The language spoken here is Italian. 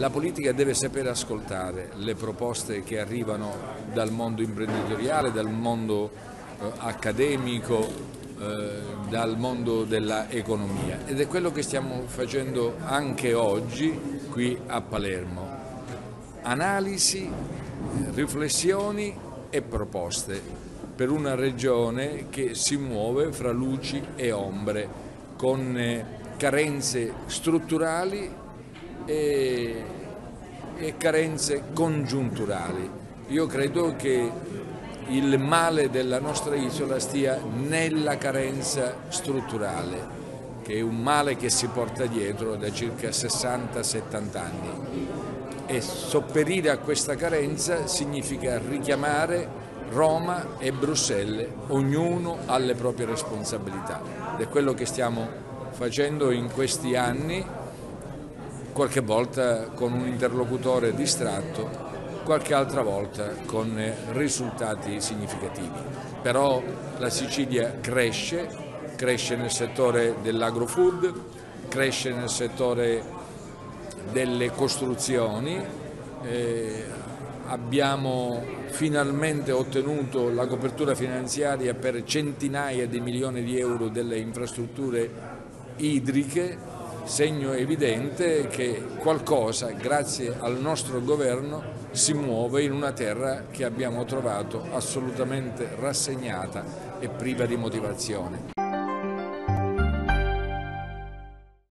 La politica deve sapere ascoltare le proposte che arrivano dal mondo imprenditoriale, dal mondo eh, accademico, eh, dal mondo dell'economia ed è quello che stiamo facendo anche oggi qui a Palermo. Analisi, riflessioni e proposte per una regione che si muove fra luci e ombre con eh, carenze strutturali e, e carenze congiunturali. Io credo che il male della nostra isola stia nella carenza strutturale, che è un male che si porta dietro da circa 60-70 anni. E sopperire a questa carenza significa richiamare Roma e Bruxelles, ognuno alle proprie responsabilità. Ed è quello che stiamo facendo in questi anni, qualche volta con un interlocutore distratto, qualche altra volta con risultati significativi. Però la Sicilia cresce, cresce nel settore dell'agrofood, cresce nel settore delle costruzioni, eh, abbiamo finalmente ottenuto la copertura finanziaria per centinaia di milioni di euro delle infrastrutture idriche, segno evidente che qualcosa, grazie al nostro governo, si muove in una terra che abbiamo trovato assolutamente rassegnata e priva di motivazione.